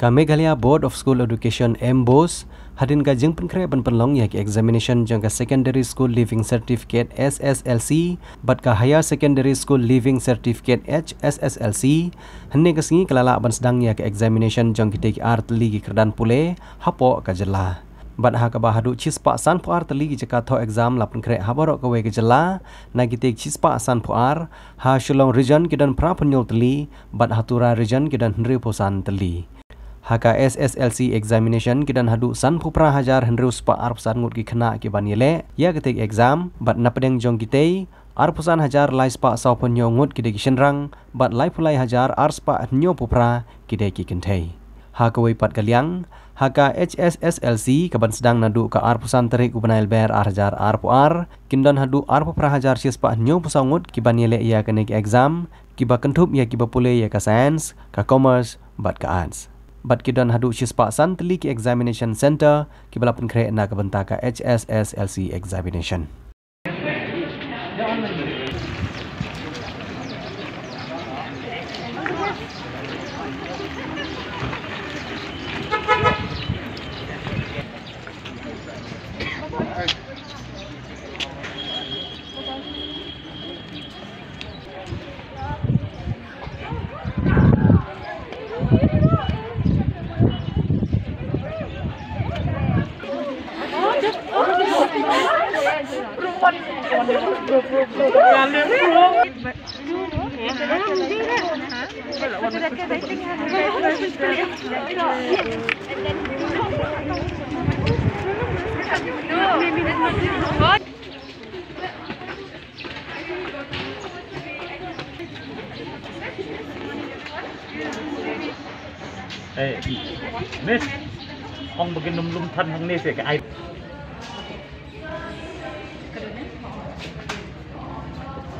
Ka Meghalaya Board of School Education MBOS hadin ka jeng penkre ban penlong ya ki examination jang ka secondary school living certificate SSLC bat ka higher secondary school living certificate HSSLC henne ka singi kelala ban sedang ya ki examination jang ki tek art ligi kerdan pule hapo ka jela. Bat ha ka bahadu chispa san puar tali ki jaka tho exam la penkre haborok ka we ki jela na ki tek chispa san puar ha shulong region ki dan pra penyol tali bat hatura region ki dan hnri tali Haka SSLC examination kidan hadu san pupra hajar hendrus pa arpusan ngut ki kena ki banile ya ketik exam bat napedeng jong kitei arpusan hajar lais pa sau penyo ngut ki shenrang bat lai pulai hajar ars pa nyo pupra ki deki kentei Haka wei pat kaliang Haka HSSLC kaban sedang nadu ka arpusan terik ubanail ber arjar arpu ar kindan hadu arpu pra hajar sis pa nyo pusau ngut ki banile ya kenik exam ki ba kentup ya ki ba pule ya ka science ka commerce bat ka arts bat kidan hadu shispa san teli ki examination center ki balapan kre na ka bentaka HSSLC examination Eh, Miss, kung maginumlumtan ng nisi, kaya